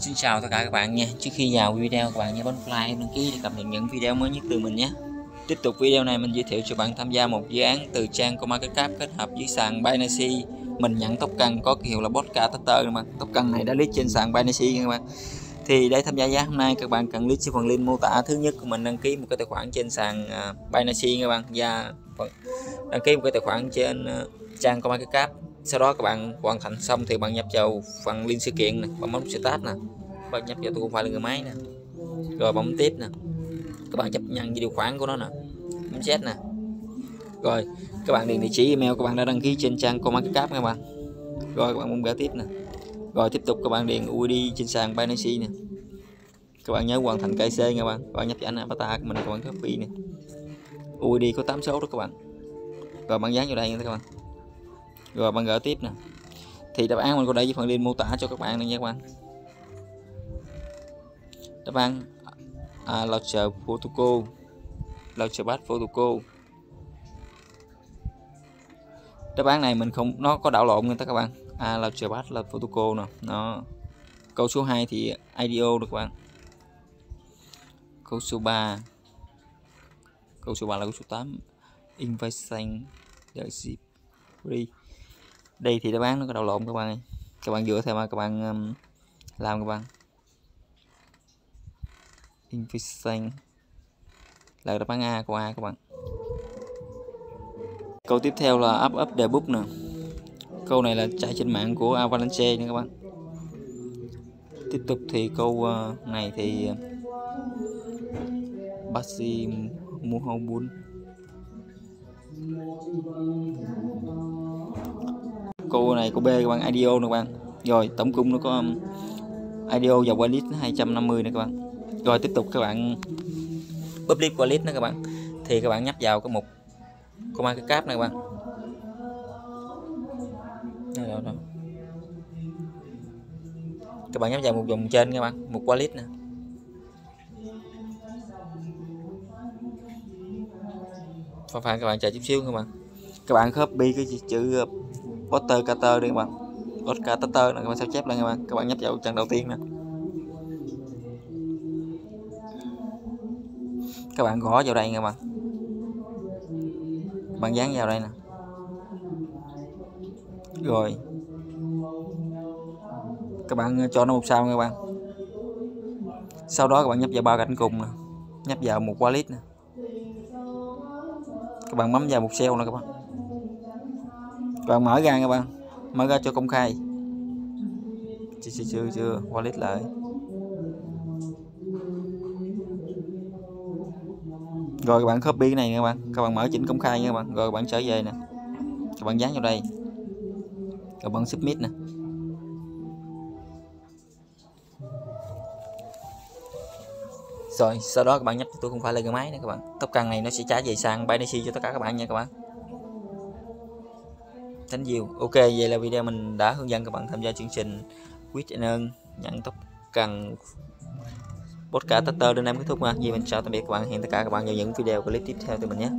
Xin chào tất cả các bạn nha. Trước khi vào video các bạn nhớ bấm like đăng ký để cập nhật những video mới nhất từ mình nhé. Tiếp tục video này mình giới thiệu cho bạn tham gia một dự án từ trang CoinMarketCap kết hợp với sàn Binance. Mình nhận token có hiệu là Vodka Tater mà Tóc cần này đã list trên sàn Binance các bạn. Thì để tham gia giá hôm nay các bạn cần list trên phần link mô tả thứ nhất của mình đăng ký một cái tài khoản trên sàn à, binance Binance các bạn. Và đăng ký một cái tài khoản trên uh, trang CoinMarketCap sau đó các bạn hoàn thành xong thì bạn nhập vào phần link sự kiện này bạn bấm start nè. Bạn nhập vào tôi không phải là người máy nè. Rồi bấm tiếp nè. Các bạn chấp nhận điều khoản của nó nè. Bấm set nè. Rồi, các bạn điền địa chỉ email các bạn đã đăng ký trên trang CoinMarketCap các bạn. Rồi, các bạn bấm gửi tiếp nè. Rồi, tiếp tục các bạn điền UID trên sàn Binance nè. Các bạn nhớ hoàn thành KC nha bạn các bạn. Nhập ảnh avatar của mình, các bạn copy nè. UID có 8 số đó các bạn. Rồi, bạn dán vào đây nha các bạn rồi bạn gỡ tiếp nè. Thì đáp án mình có để dưới phần link mô tả cho các bạn nha các bạn. Đáp án à, launcher protocol launcher path protocol đáp án này mình không nó có đảo lộn người ta các bạn. À, launcher path là protocol nè. Nó câu số 2 thì IDO được các bạn. Câu số 3 câu số 3 là câu số 8 invasion the zip free đây thì đáp án nó có đầu lộn các bạn ơi. Các bạn dựa theo mà các bạn um, làm các bạn. Infusing là đáp án A của A các bạn. Câu tiếp theo là up up the book nè. Câu này là chạy trên mạng của Avalanche nha các bạn. Tiếp tục thì câu uh, này thì uh, Basi Muhobun cô này cô B các bạn IDO nè các bạn. Rồi tổng cung nó có um, IDO và wallet 250 nè các bạn. Rồi tiếp tục các bạn public wallet nữa các bạn. Thì các bạn nhấp vào cái mục của market cap này các bạn. Đó, đó, đó. các bạn nhấp vào một vùng trên các bạn một wallet nè. Phải phải các bạn chờ chút xíu các bạn. Các bạn copy cái chữ Potter Carter đi các bạn. Oscar Carter nè các bạn sao chép lên các bạn. Các bạn nhấp vào trận đầu tiên nè. Các bạn gõ vào đây các bạn. Bạn dán vào đây nè. Rồi. Các bạn ờ, cho nó một sao các bạn. Sau đó các bạn nhấp vào ba cạnh cùng nè. Nhấp vào một wallet nè. Các bạn bấm vào một cell nè các bạn bạn mở ra các bạn. Mở ra cho công khai. Chưa chưa chưa, chưa. wallet lại. Rồi các bạn copy cái này nha các bạn. Các bạn mở chỉnh công khai nha các bạn. Rồi các bạn trở về nè. Các bạn dán vào đây. Các bạn submit nè. Rồi sau đó các bạn nhắc tôi không phải là cái máy nè các bạn. Tóc cần này nó sẽ trả về sang Binance cho tất cả các bạn nha các bạn. Thank you. Ok, vậy là video mình đã hướng dẫn các bạn tham gia chương trình Quýt ơn nhận tóc cần podcast tơ đến em kết thúc nha. Vì mình chào tạm biệt các bạn. Hẹn tất cả các bạn vào những video clip tiếp theo từ mình nhé.